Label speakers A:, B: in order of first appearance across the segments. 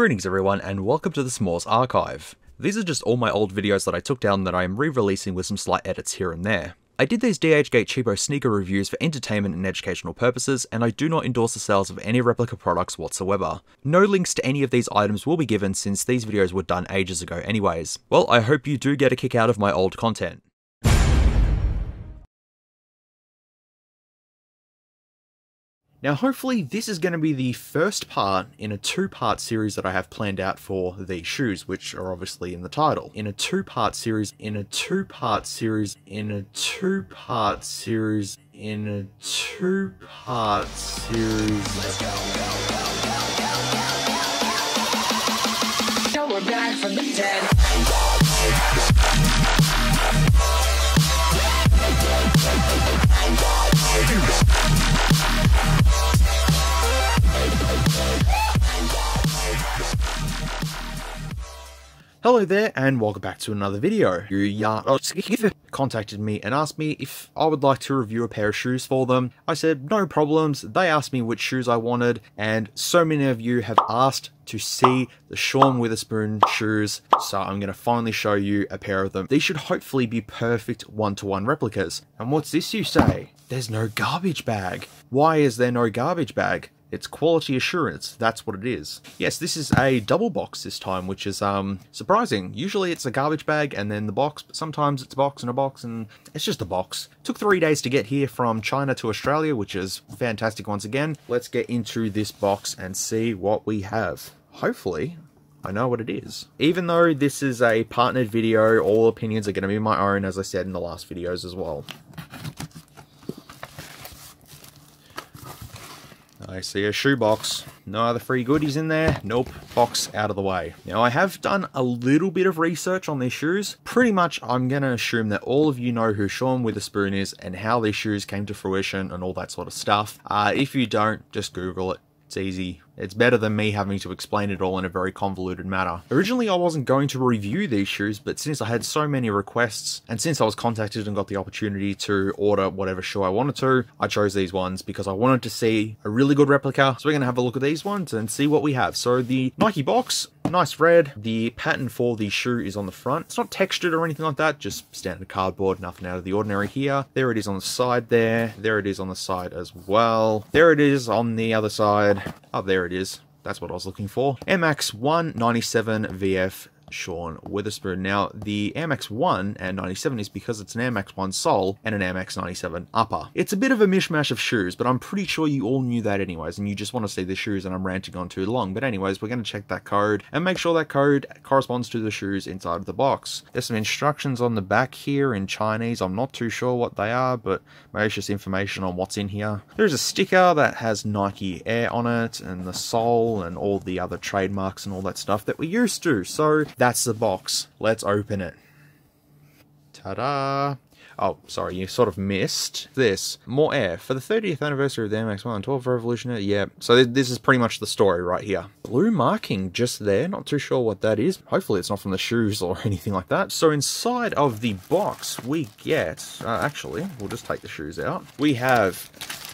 A: Greetings everyone and welcome to the SMOOREZ Archive. These are just all my old videos that I took down that I am re-releasing with some slight edits here and there. I did these DHgate cheapo sneaker reviews for entertainment and educational purposes, and I do not endorse the sales of any replica products whatsoever. No links to any of these items will be given since these videos were done ages ago anyways. Well, I hope you do get a kick out of my old content. Now hopefully this is going to be the first part in a two-part series that I have planned out for these shoes, which are obviously in the title. In a two-part series, in a two-part series, in a two-part series, in a two-part series.
B: Now we're back from the dead.
A: Hello there and welcome back to another video. You uh, contacted me and asked me if I would like to review a pair of shoes for them. I said no problems. They asked me which shoes I wanted and so many of you have asked to see the Sean Wotherspoon shoes so I'm going to finally show you a pair of them. These should hopefully be perfect one-to-one -one replicas. And what's this you say? There's no garbage bag. Why is there no garbage bag? It's quality assurance, that's what it is. Yes, this is a double box this time, which is um surprising. Usually it's a garbage bag and then the box, but sometimes it's a box and a box and it's just a box. Took three days to get here from China to Australia, which is fantastic once again. Let's get into this box and see what we have. Hopefully, I know what it is. Even though this is a partnered video, all opinions are going to be my own, as I said in the last videos as well. I see a shoebox. No other free goodies in there. Nope. Box out of the way. Now, I have done a little bit of research on these shoes. Pretty much, I'm going to assume that all of you know who Sean Wotherspoon is and how these shoes came to fruition and all that sort of stuff. Uh, if you don't, just Google it. It's easy. It's better than me having to explain it all in a very convoluted manner. Originally I wasn't going to review these shoes, but since I had so many requests, and since I was contacted and got the opportunity to order whatever shoe I wanted to, I chose these ones because I wanted to see a really good replica. So we're going to have a look at these ones and see what we have. So the Nike box, nice red. The pattern for the shoe is on the front. It's not textured or anything like that, just standard cardboard, nothing out of the ordinary here. There it is on the side there. There it is on the side as well. There it is on the other side. Oh, there it is. That's what I was looking for. MX 197 VF Sean Wotherspoon. Now, the Air Max 1 and 97 is because it's an Air Max 1 sole and an Air Max 97 upper. It's a bit of a mishmash of shoes, but I'm pretty sure you all knew that anyways, and you just want to see the shoes and I'm ranting on too long. But anyways, we're going to check that code and make sure that code corresponds to the shoes inside of the box. There's some instructions on the back here in Chinese. I'm not too sure what they are, but it's information on what's in here. There's a sticker that has Nike Air on it and the sole and all the other trademarks and all that stuff that we're used to. So that's the box. Let's open it. Ta-da! Oh, sorry, you sort of missed this. More air. For the 30th anniversary of the MX-1, 12 Revolutionary. Yeah, so this is pretty much the story right here. Blue marking just there. Not too sure what that is. Hopefully it's not from the shoes or anything like that. So inside of the box, we get... Uh, actually, we'll just take the shoes out. We have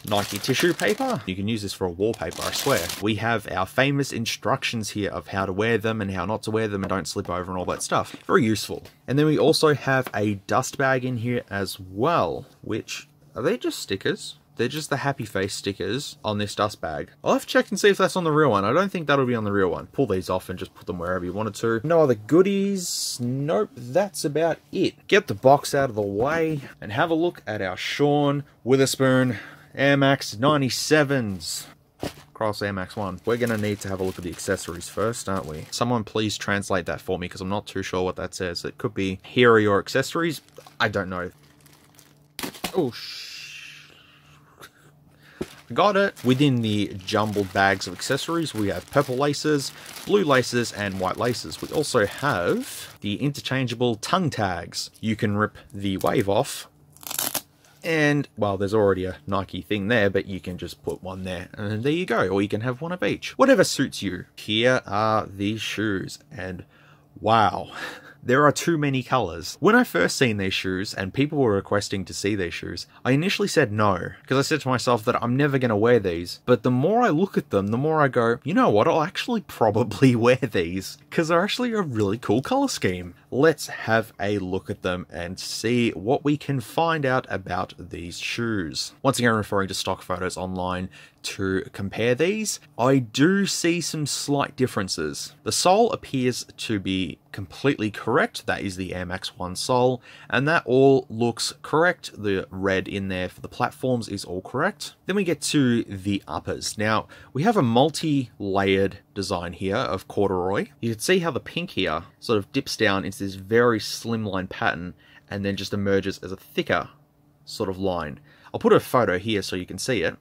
A: Nike tissue paper. You can use this for a wallpaper, I swear. We have our famous instructions here of how to wear them and how not to wear them and don't slip over and all that stuff. Very useful. And then we also have a dust bag in here as well, which, are they just stickers? They're just the happy face stickers on this dust bag. I'll have to check and see if that's on the real one. I don't think that'll be on the real one. Pull these off and just put them wherever you wanted to. No other goodies. Nope, that's about it. Get the box out of the way and have a look at our Sean Wotherspoon Air Max 97s. Cross Air Max 1. We're going to need to have a look at the accessories first, aren't we? Someone please translate that for me because I'm not too sure what that says. It could be, here are your accessories. I don't know. Oh, shh. Got it. Within the jumbled bags of accessories, we have purple laces, blue laces, and white laces. We also have the interchangeable tongue tags. You can rip the wave off and, well, there's already a Nike thing there, but you can just put one there. And there you go. Or you can have one of each. Whatever suits you. Here are these shoes. And, wow. there are too many colors. When I first seen these shoes and people were requesting to see these shoes, I initially said no, because I said to myself that I'm never going to wear these. But the more I look at them, the more I go, you know what, I'll actually probably wear these, because they're actually a really cool color scheme. Let's have a look at them and see what we can find out about these shoes. Once again, referring to stock photos online to compare these, I do see some slight differences. The sole appears to be completely correct. That is the Air Max 1 sole, and that all looks correct. The red in there for the platforms is all correct. Then we get to the uppers. Now, we have a multi-layered design here of corduroy. You can see how the pink here sort of dips down into this very slimline pattern and then just emerges as a thicker sort of line. I'll put a photo here so you can see it,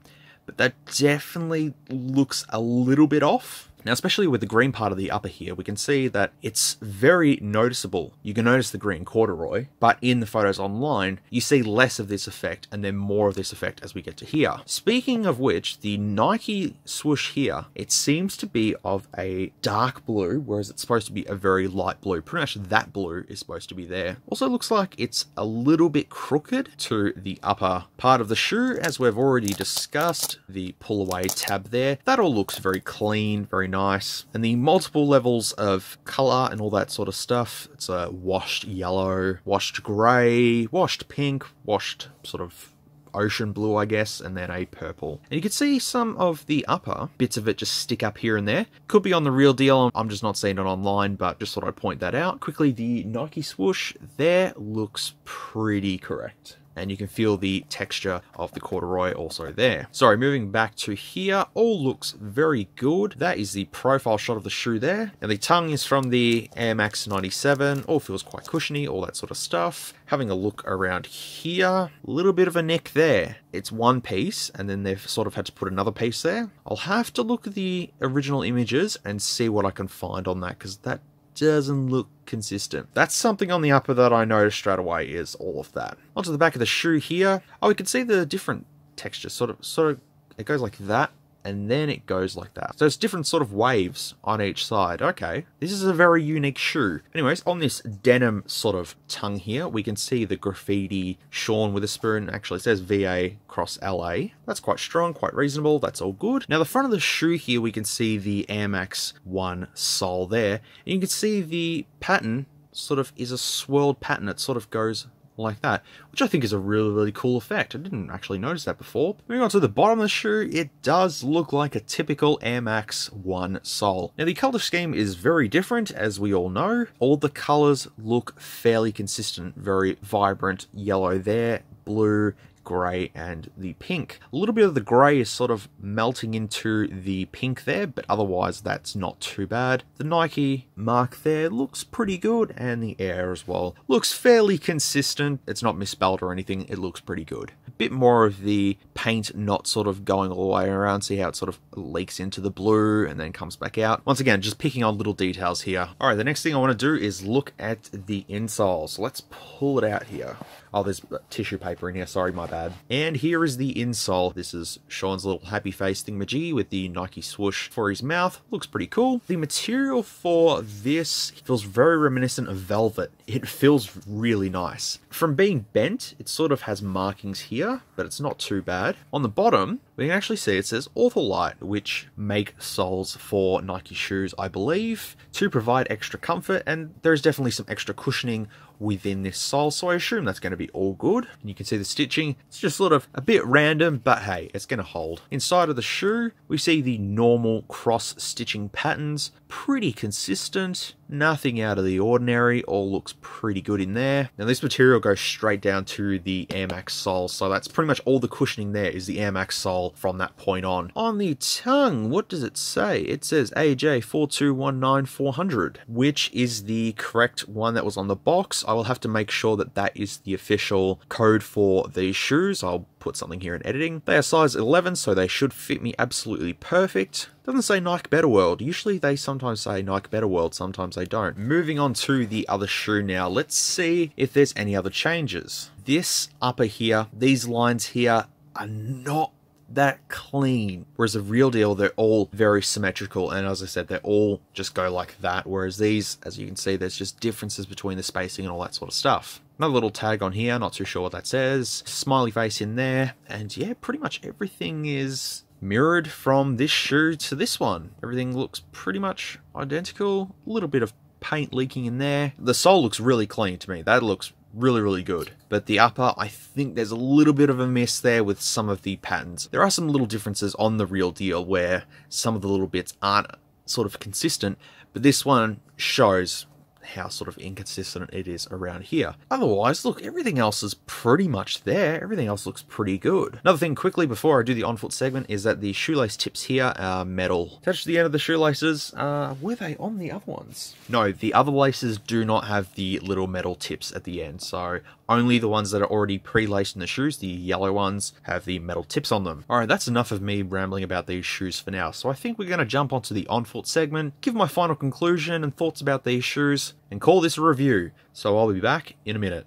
A: but that definitely looks a little bit off. Now, especially with the green part of the upper here, we can see that it's very noticeable. You can notice the green corduroy, but in the photos online, you see less of this effect and then more of this effect as we get to here. Speaking of which, the Nike swoosh here, it seems to be of a dark blue, whereas it's supposed to be a very light blue. Pretty much that blue is supposed to be there. Also looks like it's a little bit crooked to the upper part of the shoe, as we've already discussed, the pull away tab there. That all looks very clean, very nice. And the multiple levels of color and all that sort of stuff. It's a washed yellow, washed gray, washed pink, washed sort of ocean blue, I guess, and then a purple. And you can see some of the upper bits of it just stick up here and there. Could be on the real deal, I'm just not seeing it online, but just thought I'd point that out. Quickly, the Nike swoosh there looks pretty correct and you can feel the texture of the corduroy also there. Sorry, moving back to here, all looks very good. That is the profile shot of the shoe there. And the tongue is from the Air Max 97, all feels quite cushiony, all that sort of stuff. Having a look around here, a little bit of a neck there. It's one piece, and then they've sort of had to put another piece there. I'll have to look at the original images and see what I can find on that, because that doesn't look consistent. That's something on the upper that I noticed straight away is all of that. Onto the back of the shoe here. Oh, we can see the different texture. Sort of, sort of, it goes like that and then it goes like that. So it's different sort of waves on each side. Okay, this is a very unique shoe. Anyways, on this denim sort of tongue here, we can see the graffiti Sean Wotherspoon actually says VA cross LA. That's quite strong, quite reasonable. That's all good. Now the front of the shoe here, we can see the Air Max 1 sole there. And you can see the pattern sort of is a swirled pattern. It sort of goes like that, which I think is a really, really cool effect. I didn't actually notice that before. Moving on to the bottom of the shoe, it does look like a typical Air Max 1 sole. Now the color scheme is very different, as we all know. All the colors look fairly consistent, very vibrant yellow there, blue, grey and the pink. A little bit of the grey is sort of melting into the pink there, but otherwise that's not too bad. The Nike mark there looks pretty good, and the Air as well. Looks fairly consistent. It's not misspelled or anything. It looks pretty good. A bit more of the paint not sort of going all the way around. See how it sort of leaks into the blue and then comes back out. Once again, just picking on little details here. All right, the next thing I want to do is look at the insoles. So let's pull it out here. Oh, there's tissue paper in here. Sorry, my bad. And here is the insole. This is Sean's little happy face thingamajiggy with the Nike swoosh for his mouth. Looks pretty cool. The material for this feels very reminiscent of velvet. It feels really nice. From being bent, it sort of has markings here, but it's not too bad. On the bottom, we can actually see it says Ortholite, which make soles for Nike shoes, I believe, to provide extra comfort, and there's definitely some extra cushioning within this sole, so I assume that's going to be all good. And you can see the stitching, it's just sort of a bit random, but hey, it's going to hold. Inside of the shoe, we see the normal cross stitching patterns, pretty consistent, nothing out of the ordinary, all looks pretty good in there. Now this material goes straight down to the Air Max sole, so that's pretty much all the cushioning there is the Air Max sole from that point on. On the tongue, what does it say? It says AJ4219400, which is the correct one that was on the box. I will have to make sure that that is the official code for these shoes. I'll put something here in editing. They are size 11, so they should fit me absolutely perfect. Doesn't say Nike Better World. Usually they sometimes say Nike Better World, sometimes they don't. Moving on to the other shoe now. Let's see if there's any other changes. This upper here, these lines here are not that clean. Whereas the real deal, they're all very symmetrical. And as I said, they all just go like that. Whereas these, as you can see, there's just differences between the spacing and all that sort of stuff. Another little tag on here, not too sure what that says. Smiley face in there. And yeah, pretty much everything is mirrored from this shoe to this one. Everything looks pretty much identical. A little bit of paint leaking in there. The sole looks really clean to me. That looks really, really good. But the upper, I think there's a little bit of a miss there with some of the patterns. There are some little differences on the real deal where some of the little bits aren't sort of consistent, but this one shows how sort of inconsistent it is around here. Otherwise, look, everything else is pretty much there. Everything else looks pretty good. Another thing quickly before I do the on-foot segment is that the shoelace tips here are metal. Attached to the end of the shoelaces, uh, were they on the other ones? No, the other laces do not have the little metal tips at the end, so only the ones that are already pre-laced in the shoes, the yellow ones, have the metal tips on them. Alright, that's enough of me rambling about these shoes for now, so I think we're going to jump onto the on-foot segment, give my final conclusion and thoughts about these shoes, and call this a review. So I'll be back in a minute.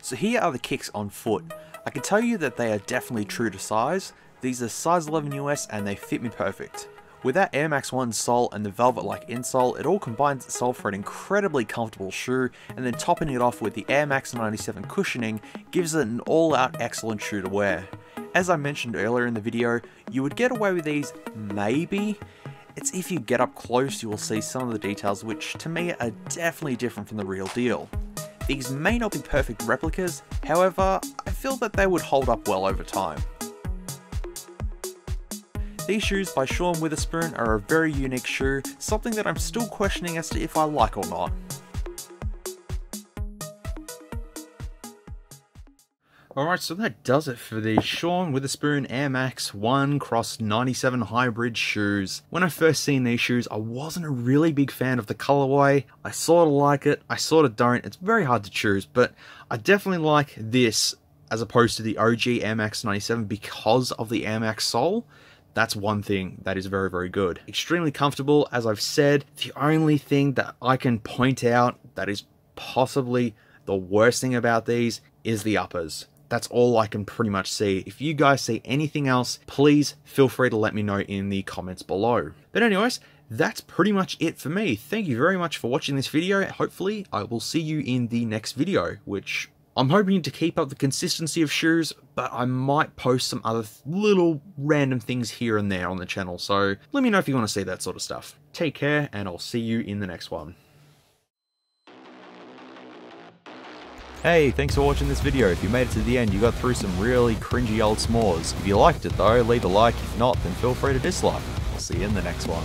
B: So here are the kicks on foot. I can tell you that they are definitely true to size. These are size 11 US and they fit me perfect. With that Air Max 1 sole and the velvet-like insole, it all combines itself for an incredibly comfortable shoe, and then topping it off with the Air Max 97 cushioning gives it an all-out excellent shoe to wear. As I mentioned earlier in the video, you would get away with these maybe it's if you get up close you will see some of the details which to me are definitely different from the real deal. These may not be perfect replicas, however, I feel that they would hold up well over time. These shoes by Sean Wotherspoon are a very unique shoe, something that I'm still questioning as to if I like or not.
A: Alright, so that does it for the Sean Wotherspoon Air Max 1 Cross 97 Hybrid shoes. When I first seen these shoes, I wasn't a really big fan of the colorway. I sort of like it, I sort of don't. It's very hard to choose, but I definitely like this as opposed to the OG Air Max 97 because of the Air Max sole. That's one thing that is very, very good. Extremely comfortable, as I've said. The only thing that I can point out that is possibly the worst thing about these is the uppers. That's all I can pretty much see. If you guys see anything else, please feel free to let me know in the comments below. But anyways, that's pretty much it for me. Thank you very much for watching this video. Hopefully, I will see you in the next video, which I'm hoping to keep up the consistency of shoes, but I might post some other little random things here and there on the channel, so let me know if you want to see that sort of stuff. Take care, and I'll see you in the next one.
B: Hey, thanks for watching this video. If you made it to the end, you got through some really cringy old SMOOREZ. If you liked it though, leave a like. If not, then feel free to dislike. I'll see you in the next one.